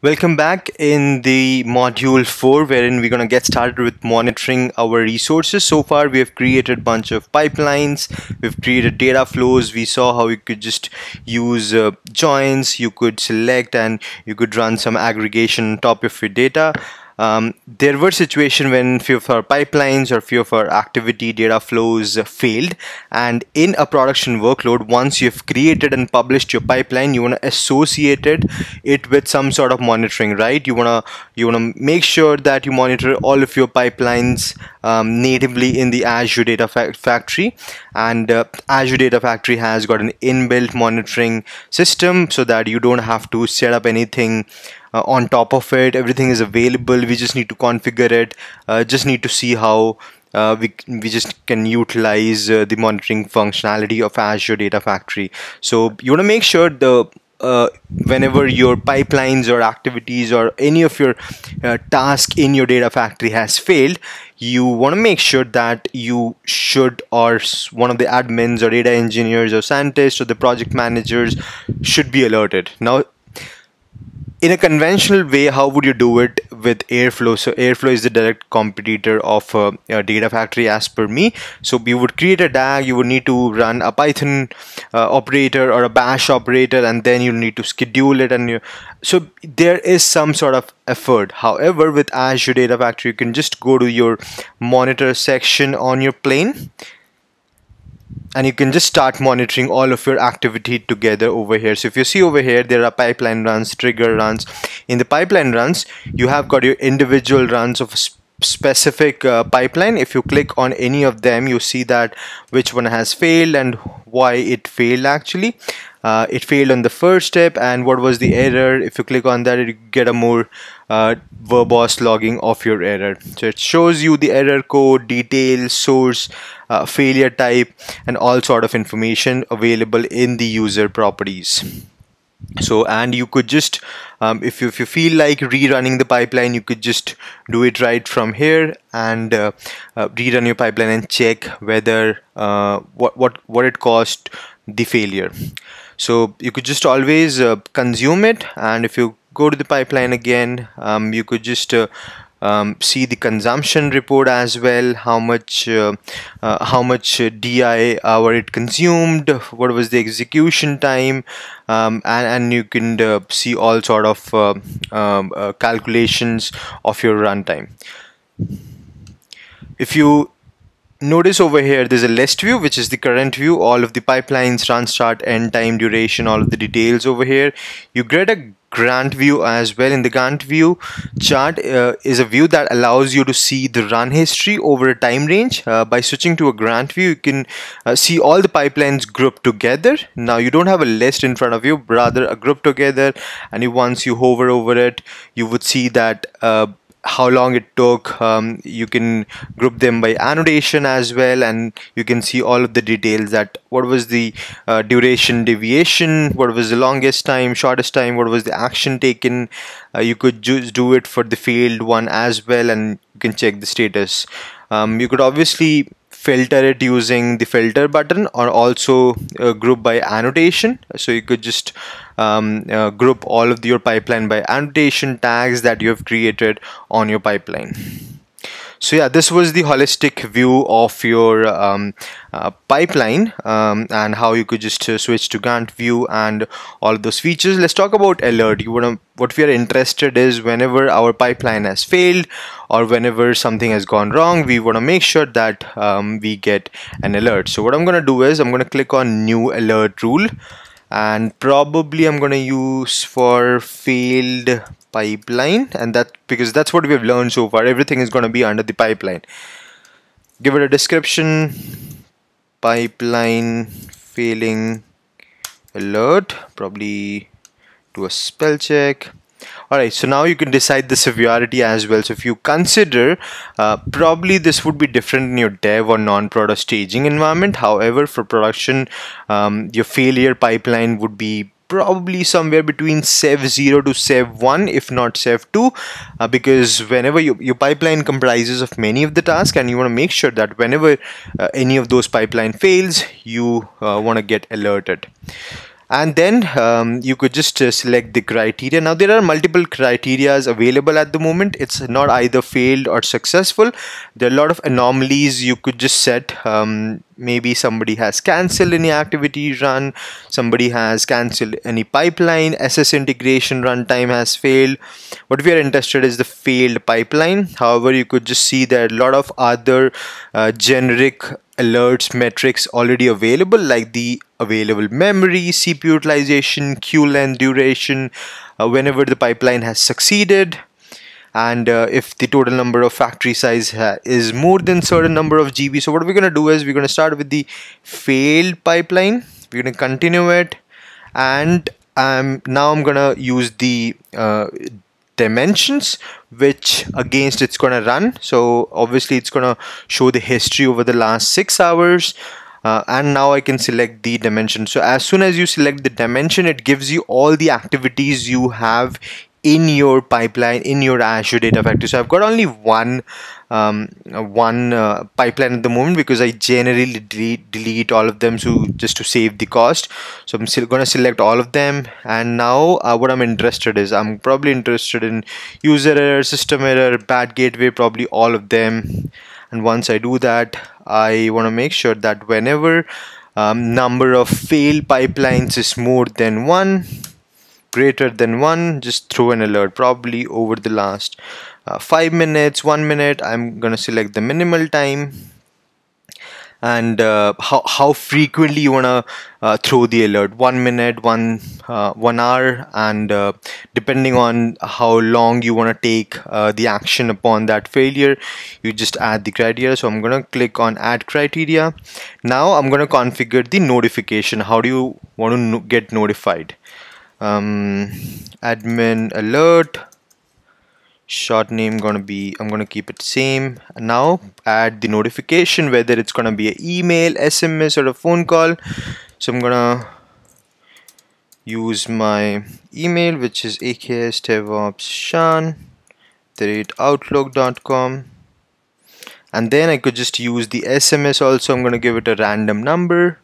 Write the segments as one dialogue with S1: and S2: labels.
S1: Welcome back in the module 4 wherein we're going to get started with monitoring our resources. So far we have created a bunch of pipelines, we've created data flows, we saw how you could just use uh, joins, you could select and you could run some aggregation on top of your data. Um, there were situations when few of our pipelines or few of our activity data flows failed. And in a production workload once you've created and published your pipeline you want to associate it, it with some sort of monitoring right? You want to you want to make sure that you monitor all of your pipelines um, natively in the Azure Data Factory. And uh, Azure Data Factory has got an inbuilt monitoring system so that you don't have to set up anything uh, on top of it everything is available. We just need to configure it. Uh, just need to see how uh, we, we just can utilize uh, the monitoring functionality of Azure Data Factory. So you want to make sure the uh, whenever your pipelines or activities or any of your uh, task in your data factory has failed you want to make sure that you should or one of the admins or data engineers or scientists or the project managers should be alerted. Now in a conventional way how would you do it with airflow? So airflow is the direct competitor of uh, data factory as per me. So you would create a dag you would need to run a python uh, operator or a bash operator and then you need to schedule it and you, so there is some sort of effort. However with azure data factory you can just go to your monitor section on your plane and you can just start monitoring all of your activity together over here. So if you see over here there are pipeline runs trigger runs. In the pipeline runs you have got your individual runs of specific uh, pipeline. If you click on any of them you see that which one has failed and why it failed actually. Uh, it failed on the first step and what was the error? If you click on that you get a more uh, verbose logging of your error. So it shows you the error code details source uh, failure type and all sort of information available in the user properties. So and you could just um, if, you, if you feel like rerunning the pipeline you could just do it right from here and uh, uh, rerun your pipeline and check whether uh, what what what it cost the failure. So you could just always uh, consume it and if you go to the pipeline again um, you could just uh, um, see the consumption report as well how much uh, uh, how much di hour it consumed what was the execution time um, and, and you can uh, see all sort of uh, um, uh, calculations of your runtime. If you notice over here there's a list view which is the current view. All of the pipelines run start end time duration all of the details over here. You get a Gantt view as well. In the Gantt view chart uh, is a view that allows you to see the run history over a time range. Uh, by switching to a Gantt view you can uh, see all the pipelines grouped together. Now you don't have a list in front of you rather a group together. And you, once you hover over it you would see that uh, how long it took um, you can group them by annotation as well and you can see all of the details that what was the uh, duration deviation what was the longest time shortest time what was the action taken. Uh, you could just do it for the failed one as well and you can check the status. Um, you could obviously filter it using the filter button or also uh, group by annotation. So you could just um, uh, group all of your pipeline by annotation tags that you have created on your pipeline so yeah this was the holistic view of your um, uh, pipeline um, and how you could just uh, switch to Gantt view and all those features. Let's talk about alert you want to what we are interested is whenever our pipeline has failed or whenever something has gone wrong we want to make sure that um, we get an alert so what I'm gonna do is I'm gonna click on new alert rule and probably I'm gonna use for failed pipeline and that because that's what we've learned so far. Everything is going to be under the pipeline. Give it a description. Pipeline failing alert. Probably do a spell check. Alright so now you can decide the severity as well. So if you consider uh, probably this would be different in your dev or non-product staging environment. However for production um, your failure pipeline would be probably somewhere between sev 0 to sev 1 if not sev 2 uh, because whenever you, your pipeline comprises of many of the tasks and you want to make sure that whenever uh, any of those pipeline fails you uh, want to get alerted and then um, you could just uh, select the criteria. Now there are multiple criterias available at the moment. It's not either failed or successful. There are a lot of anomalies you could just set. Um, maybe somebody has cancelled any activity run. Somebody has cancelled any pipeline. SSIS integration runtime has failed. What we are interested is the failed pipeline. However you could just see there are a lot of other uh, generic alerts metrics already available like the available memory, CPU utilization, queue length, duration, uh, whenever the pipeline has succeeded and uh, if the total number of factory size is more than certain number of GB. So what we're going to do is we're going to start with the failed pipeline. We're going to continue it and um, now I'm going to use the uh, dimensions which against it's going to run. So obviously it's going to show the history over the last six hours uh, and now I can select the dimension. So as soon as you select the dimension it gives you all the activities you have in your pipeline in your Azure Data Factory. So I've got only one um, one uh, pipeline at the moment because I generally delete, delete all of them so just to save the cost. So I'm still going to select all of them and now uh, what I'm interested is I'm probably interested in user error, system error, bad gateway, probably all of them. And once I do that, I want to make sure that whenever um, number of failed pipelines is more than one greater than one just throw an alert probably over the last uh, five minutes one minute I'm gonna select the minimal time. And uh, how, how frequently you want to uh, throw the alert one minute one uh, one hour and uh, depending on how long you want to take uh, the action upon that failure you just add the criteria. So I'm gonna click on add criteria. Now I'm gonna configure the notification. How do you want to no get notified um, admin alert. Short name gonna be I'm gonna keep it same. Now add the notification whether it's gonna be an email SMS or a phone call. So I'm gonna use my email which is aksdevopsshan at outlook.com and then I could just use the SMS also. I'm gonna give it a random number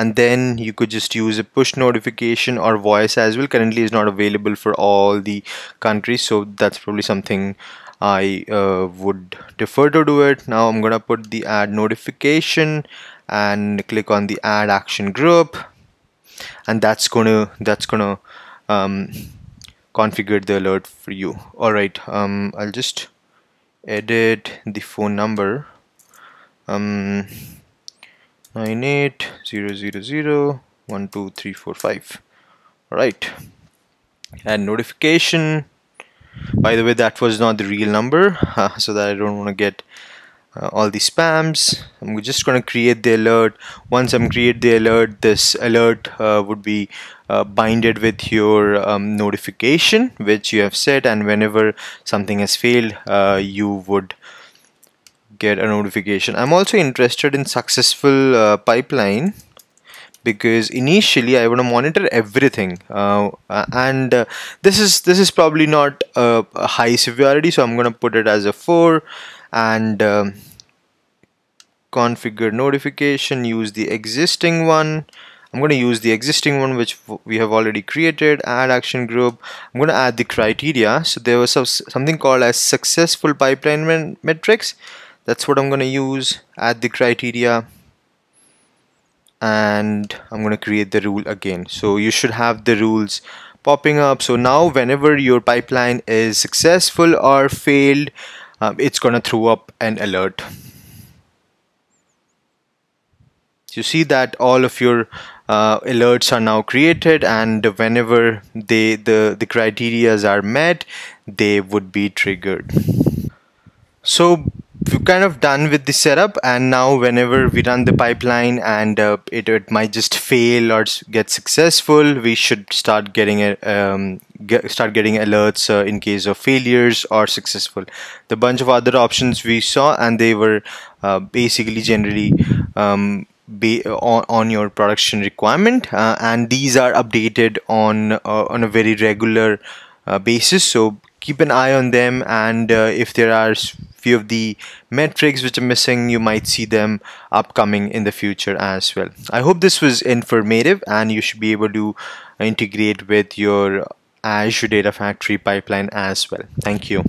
S1: and then you could just use a push notification or voice as well. Currently is not available for all the countries so that's probably something I uh, would defer to do it. Now I'm gonna put the add notification and click on the add action group. And that's gonna that's gonna um, configure the alert for you. Alright um, I'll just edit the phone number. Um, nine eight zero zero zero one two three four five. All right and notification. By the way that was not the real number uh, so that I don't want to get uh, all the spams. I'm just going to create the alert. Once I'm create the alert this alert uh, would be uh, binded with your um, notification which you have set and whenever something has failed uh, you would get a notification. I'm also interested in successful uh, pipeline because initially I want to monitor everything uh, and uh, this is this is probably not a, a, high severity so I'm gonna put it as a 4 and um, configure notification use the existing one. I'm going to use the existing one which we have already created add action group. I'm going to add the criteria. So there was something called as successful pipeline metrics that's what I'm going to use add the criteria and I'm going to create the rule again. So you should have the rules popping up. So now whenever your pipeline is successful or failed um, it's going to throw up an alert. You see that all of your uh, alerts are now created and whenever they the the criterias are met they would be triggered. So we're kind of done with the setup and now whenever we run the pipeline and uh, it, it might just fail or get successful we should start getting a um, get, start getting alerts uh, in case of failures or successful. The bunch of other options we saw and they were uh, basically generally um, on, on your production requirement uh, and these are updated on uh, on a very regular uh, basis. So keep an eye on them and if there are few of the metrics which are missing. You might see them upcoming in the future as well. I hope this was informative and you should be able to integrate with your azure data factory pipeline as well. Thank you